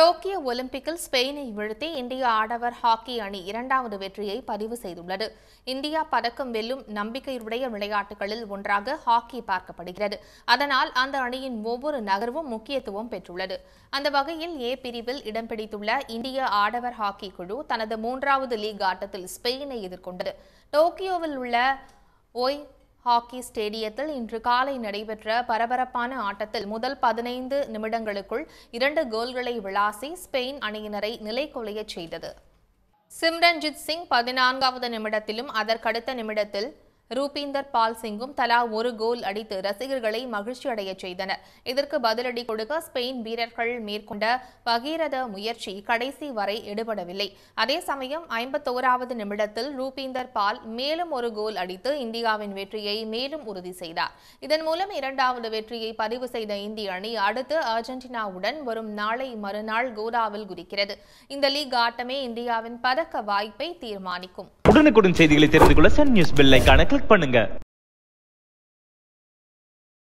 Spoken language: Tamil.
டோக்கியோ ஒலிம்பிக்கில் ஸ்பெயினை வீழ்த்தி இந்திய ஆடவர் ஹாக்கி அணி இரண்டாவது வெற்றியை பதிவு செய்துள்ளது. இந்தியா பதக்கம் வெல்லும் நம்பிக்கையுடைய விளையாட்டுகளில் ஒன்றாக ஹாக்கி பார்க்கப்படுகிறது. அதனால் அந்த அணியின் ஒவ்வொரு நகர்வும் முக்கியத்துவம் பெற்றுள்ளது. அந்த வகையில் ஏ பிரிவில் இடம் பிடித்துள்ள இந்திய ஆடவர் ஹாக்கி குழு தனது மூன்றாவது லீக் ஆட்டத்தில் ஸ்பெயினை எதிர்கொண்டது. டோக்கியோவில் உள்ள ஒய் ஹாக்கி ஸ்டேடியத்தில் இன்று காலை நடைபெற்ற பரபரப்பான ஆட்டத்தில் முதல் பதினைந்து நிமிடங்களுக்குள் இரண்டு கோல்களை விளாசி ஸ்பெயின் அணியினரை நிலைகுலையச் செய்தது. சிம்ரன்ஜித் சிங் பதினான்காவது நிமிடத்திலும் அதற்கடுத்த நிமிடத்தில் ரூபீந்தர் பால் சிங்கும் தலா ஒரு கோல் அடித்து ரசிகர்களை மகிழ்ச்சியடைய செய்தனர். இதற்கு பதிலடி கொடுக்க ஸ்பெயின் வீரர்கள் மேற்கொண்ட பகீரத முயற்சி கடைசி வரை எடுபடவில்லை. அதே சமயம் ஐம்பத்தோராவது நிமிடத்தில் ரூபீந்தர் பால் மேலும் ஒரு கோல் அடித்து இந்தியாவின் வெற்றியை மேலும் உறுதி செய்தார். இதன் மூலம் இரண்டாவது வெற்றியை பதிவு செய்த இந்திய அணி அடுத்து அர்ஜென்டினாவுடன் வரும் நாளை மறுநாள் கோடாவில் குறிக்கிறது இந்த லீக் ஆட்டமே இந்தியாவின் பதக்க வாய்ப்பை தீர்மானிக்கும். உடனுக்குடன் செய்திகளை தெரிந்து கொள்ள சன் நியூஸ் பெல் ஐகானை கிளிக் பண்ணுங்க.